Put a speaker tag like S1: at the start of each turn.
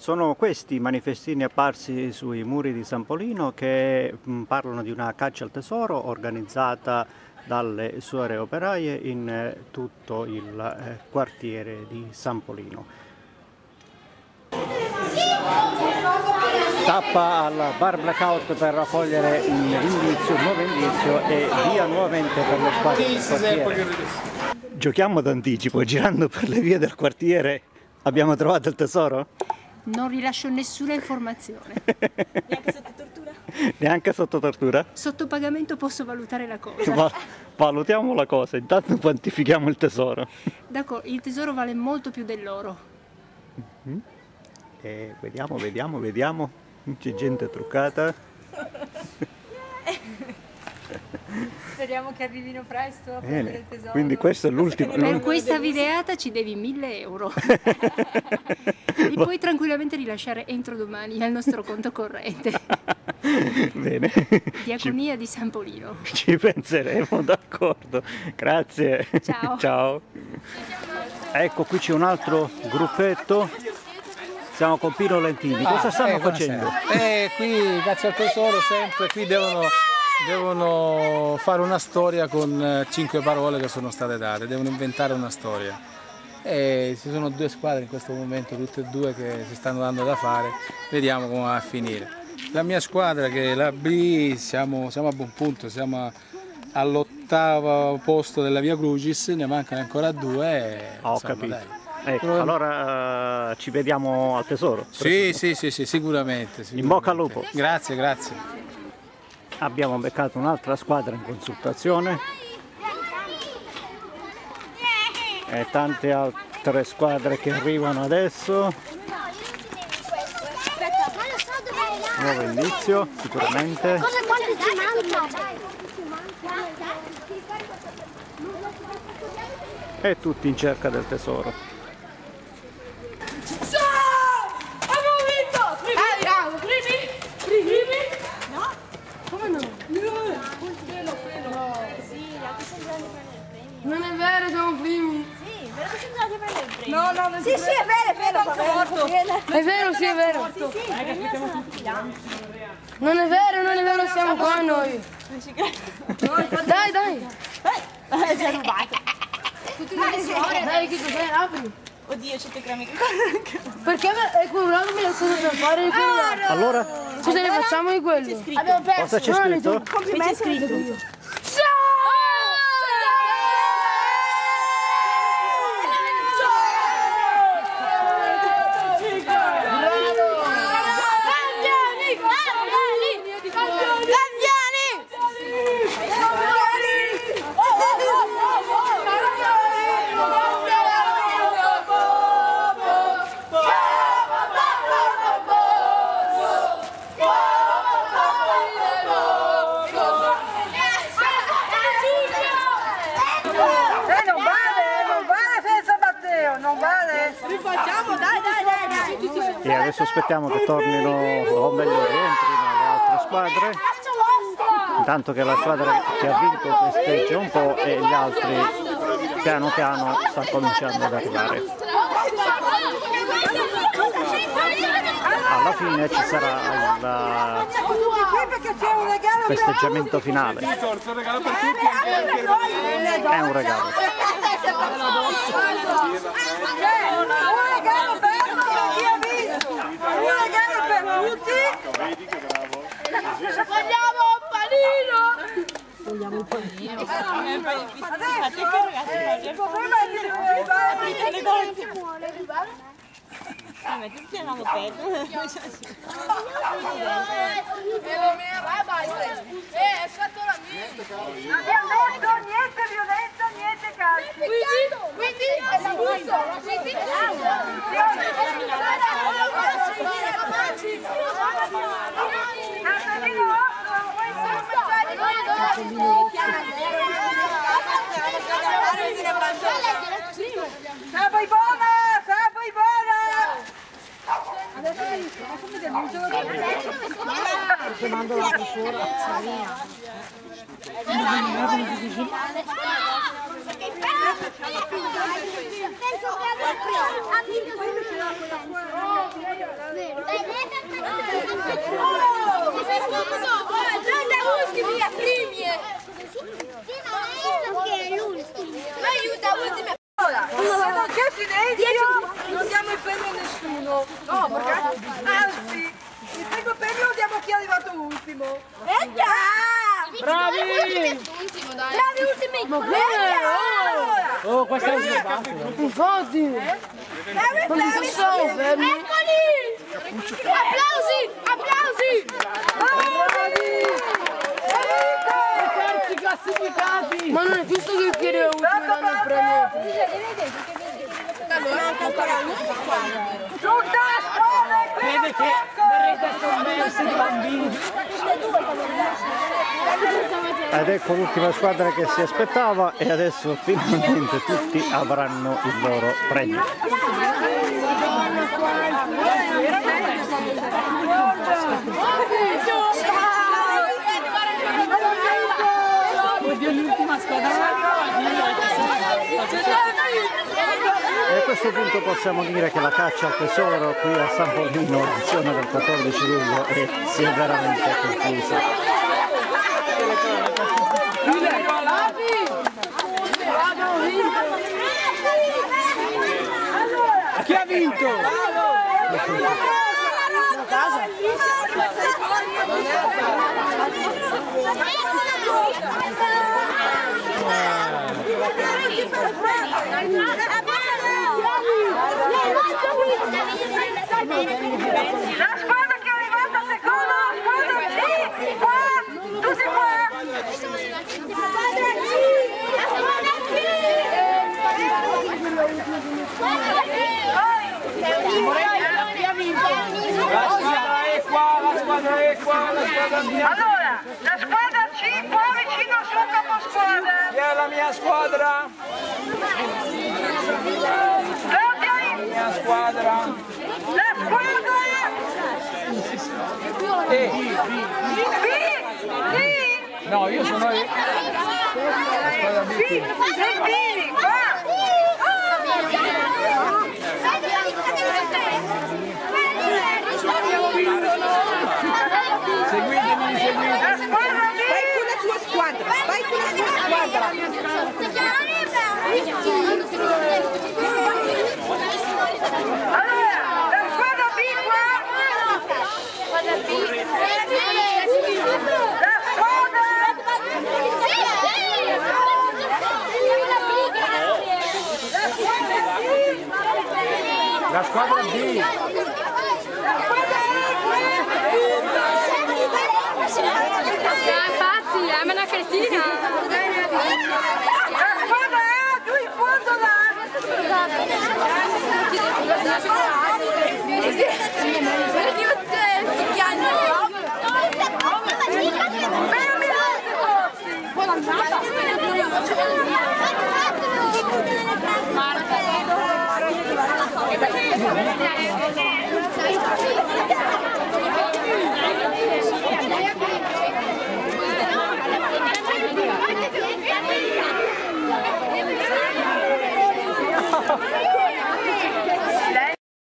S1: Sono questi i manifestini apparsi sui muri di San Polino che parlano di una caccia al tesoro organizzata dalle suore operaie in eh, tutto il eh, quartiere di San Polino. Tappa al bar blackout per raccogliere un indizio, un nuovo indizio e via nuovamente per lo spazio del quartiere. Giochiamo d'anticipo, girando per le vie del quartiere abbiamo trovato il tesoro?
S2: Non rilascio nessuna informazione.
S3: Neanche sotto tortura?
S1: Neanche sotto tortura?
S2: Sotto pagamento posso valutare la cosa.
S1: Va- valutiamo la cosa, intanto quantifichiamo il tesoro.
S2: D'accordo, il tesoro vale molto più dell'oro.
S1: E vediamo, vediamo, vediamo. C'è gente truccata.
S3: Speriamo che arrivino presto a prendere
S1: Bene,
S3: il tesoro.
S1: quindi questo è l'ultimo.
S2: Per questa videata ci devi 1000 euro. Li puoi tranquillamente rilasciare entro domani al nostro conto corrente.
S1: Bene, ci,
S2: Diaconia di San Polino.
S1: ci penseremo, d'accordo. Grazie.
S2: Ciao.
S1: Ciao. Ecco, qui c'è un altro gruppetto. Siamo con Pino Lentini. Cosa
S4: Ah,
S1: stanno
S4: eh,
S1: facendo?
S4: Eh, qui grazie al tesoro sempre, qui devono, devono fare una storia con eh, cinque parole che sono state date, devono inventare una storia. E ci sono due squadre in questo momento, tutte e due che si stanno dando da fare, vediamo come va a finire. La mia squadra che è la B, siamo, siamo a buon punto, siamo all'ottavo posto della Via Crucis, ne mancano ancora due.
S1: Ho
S4: insomma,
S1: capito.
S4: dai.
S1: Ecco, allora eh, ci vediamo al tesoro.
S4: Sì, sì, sì, sì, sicuramente,
S1: In bocca al
S4: sicuramente.
S1: lupo.
S4: Grazie, grazie.
S1: Abbiamo beccato un'altra squadra in consultazione e tante altre squadre che arrivano adesso. Nuovo indizio, sicuramente. E tutti in cerca del tesoro.
S3: Abbiamo vinto! Primi! bravo! Primi! Primi! No? Come no?
S5: Non è vero, siamo primi.
S6: Sì, vero che siamo andati a prendere il premio.
S3: No, no, non
S6: Sì, sì, è vero, è vero.
S5: È vero, sì, è vero. Non è vero, non è vero, siamo qua noi. Dai, dai.
S3: Ci ha rubato.
S5: Dai, che cos'è? Apri.
S3: Oddio, c'è te cremi.
S5: Perché è quello che mi ha stato per fare quello.
S1: Allora,
S5: Cosa ne facciamo di quello? Abbiamo perso.
S1: cosa c'è scritto?
S3: Complimenti scritto.
S7: Eh, non vale, non vale senza Matteo, non vale.
S3: Rifacciamo, dai, dai, dai, dai.
S1: E adesso aspettiamo che tornino, o meglio rientrino le altre squadre. Intanto che la squadra che ha vinto festeggia un po' e gli altri piano piano sta cominciando ad arrivare. Alla fine ci sarà il festeggiamento finale. È un regalo.
S7: un regalo per chi ha vinto. Un regalo per tutti.
S3: Fate che ragazzi,
S7: Il problema è che voi
S3: Ma ti spieghiamo peggio.
S7: abbiamo Você mandou lá para fora, sozinha.
S6: Dajte ruski,
S5: minha prima!
S4: Oh, questa è una
S5: Infatti! Ma mi sono fermi! Eccoli! Applausi! Applausi!
S4: Terzi classificati!
S5: Ma non è giusto che il piede è ultimo danno il premio!
S7: Tutta la squadra è qui
S4: Vede che
S1: Ed ecco l'ultima squadra che si aspettava e adesso finalmente tutti avranno il loro premio.
S4: Oddio, l'ultima squadra.
S1: E a questo punto possiamo dire che la caccia al tesoro qui a San Polino, edizione del 14 luglio, è, si è veramente conclusa.
S4: Chi ha vinto?
S7: La Allora, la squadra C qua vicino al suo caposquadra.
S4: Chi è la mia squadra? Mia squadra.
S7: la squadra
S4: E.
S7: B,
S4: No, io sono. La squadra B.
S7: Qua.
S4: Seguitemi, seguitemi.
S7: La squadra B, allora, la squadra B qua, la squadra
S1: ありが
S7: とうございます。